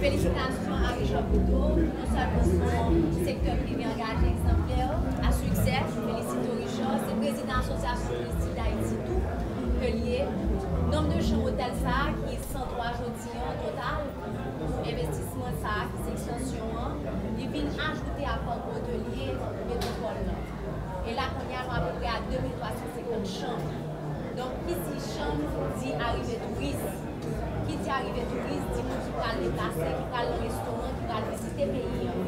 Félicitations à Richard Boudot, non seulement son secteur privé engagé exemplaire, à succès. Félicite Richard, c'est président de l'Association touristique d'Haïti, tout lié. Nombre de chambres hôtels ça, qui est 103 aujourd'hui en total. Investissement ça, qui c'est extension. Il vient ajouter à part hôtelier métropole. Et là, on y a à peu près à 2350 chambres. Donc, ici, chambre dit arrivée touriste. Qui dit arrivée touriste dit ki kal dekase, ki kal restoran, ki kal visite peyi an.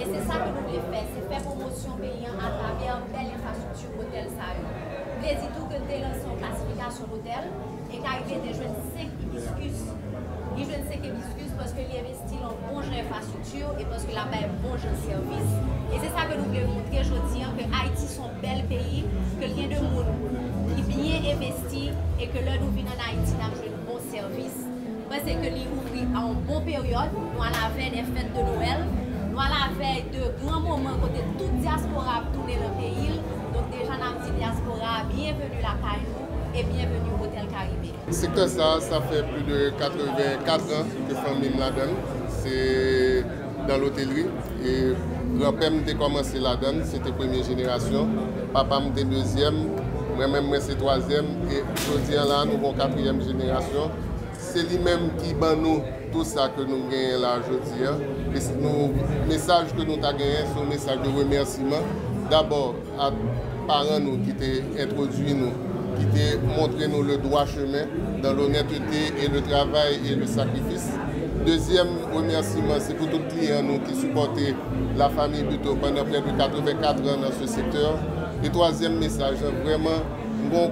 E se sa ki nou ble fè, se fè promosyon peyi an atavè an bel infrastruktur hotel sa yo. Ble di tou ke te lanson klasifikasyon hotel, e ka ibe de jwen sek hibiskus. Di jwen sek hibiskus poske li investi lan bon jen infrastruktur e poske la bay bon jen servis. E se sa ke nou ble montre jodi an ke Haiti son bel peyi, ke liye de moun, ki biye investi e ke lè nou vin an Haiti nan jwen bon servis. Mwen se ke li ouvri an bon peryode, nou an avey de fèt de Noël, nou an avey de gran mouman kote tout diaspora ap toune le peyil, donk deja nan pti diaspora, bienvenu la Kajou, e bienvenu Hotel Karibé. Sekte sa, sa fè plus de 84 an ke fèmim la den, se dan l'hotelri, e lopèm te komanse la den, se te premye jenerasyon, papam te dezyem, mwen mèm mwen se toazyem, e jodi an la nou kon katriyem jenerasyon, lui-même qui bat nous tout ça que nous gagnons là aujourd'hui. Hein. Le message que nous avons gagné, c'est un message de remerciement. D'abord à parents nous qui ont introduit nous, qui ont montré nous le droit chemin dans l'honnêteté et le travail et le sacrifice. Deuxième remerciement, c'est pour tous les clients nous qui supportaient la famille Buto pendant près de 84 ans dans ce secteur. Et troisième message, vraiment, une bonne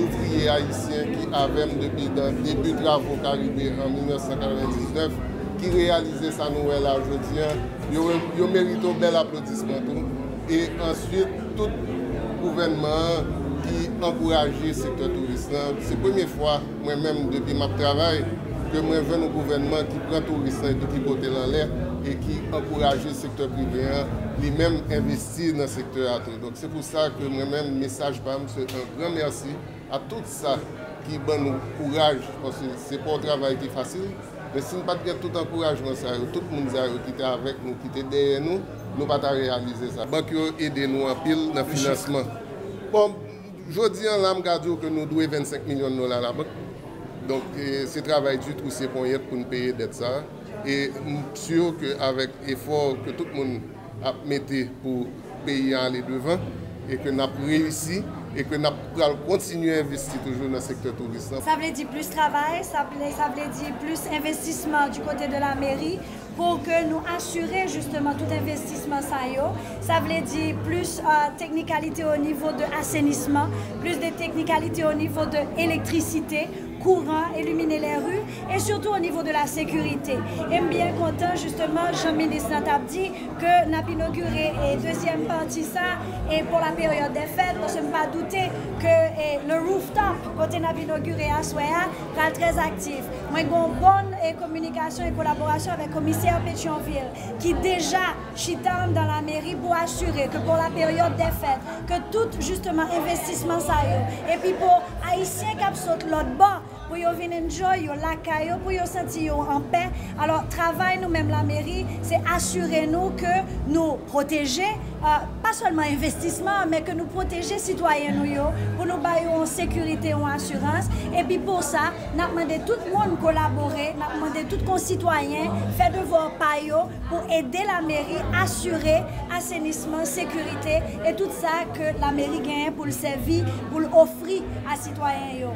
ouvriye haisyen ki avem depi dan debi dravo Karibè an 1999 ki realize sa nou wè la jodien, yo, yo merito bel aplodismentou. E answit, tout gouvenman ki ankouraje sektor touristan. Se premye fwa, mwen menm depi map travay, ke mwen ven nou gouvenman ki pran touristan epi ki bote lan lè, e ki ankouraje sektor privéan, li menm investi nan sektor atri. Donk se pou sa ke mwen menm mesaj bam, se un gran mersi a tout sa ki ban nou kouraj, pwase se pou travay ki fasil, men sin pat gen tout an kourajman sa yo, tout moun sa yo ki te avek nou, ki te deye nou, nou pat a realize sa. Bank yo ede nou an pil nan financeman. Bon, jodi an lam gadyo ke nou dwe 25 milyon dola la bank, donk se travay du tou se pon yet pou nou peye det sa, e msyo ke avek efor ke tout moun ap mette pou peye an le devan, e ke nap reysi, et que nous allons continuer à investir toujours dans le secteur touristique. Ça veut dire plus travail, ça veut, dire plus investissement du côté de la mairie pour que nous assurer justement tout investissement ça Ça veut dire plus de euh, technicalité au niveau de assainissement, plus de technicalité au niveau de électricité courant, illuminer les rues et surtout au niveau de la sécurité. Et bien content justement, Jean-Ministre a dit que nous avons inauguré la deuxième partie ça et pour la période des fêtes, que ne pas douter que le rooftop, côté nous inauguré à Soya, très actif. Moi, une bonne communication et collaboration avec le commissaire Pétionville qui déjà chitant dans la mairie pour assurer que pour la période des fêtes, que tout justement investissement ça et puis pour Haïtiens qui l'autre bord, pour qu'ils viennent enjoy la caillou, pour qu'ils sentir en paix. Alors, travail nous-mêmes, la mairie, c'est assurer nous que nous protéger, euh, pas seulement investissement, mais que nous protéger citoyens nous, pour nous bailler en sécurité, en assurance. Et puis pour ça, nous demandé tout le monde collaborer, nous demandé tout concitoyen faire devoir payo pour aider la mairie assurer assainissement, sécurité et tout ça que la mairie gagne pour le servir, pour l'offrir à citoyens.